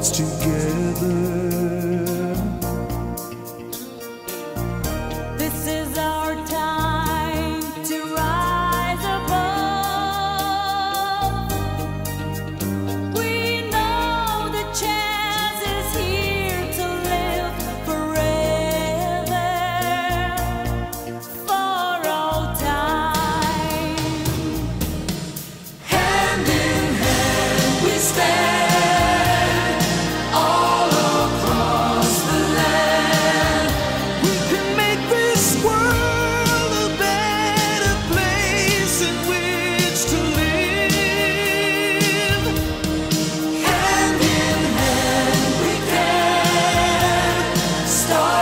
hearts together.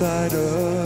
inside of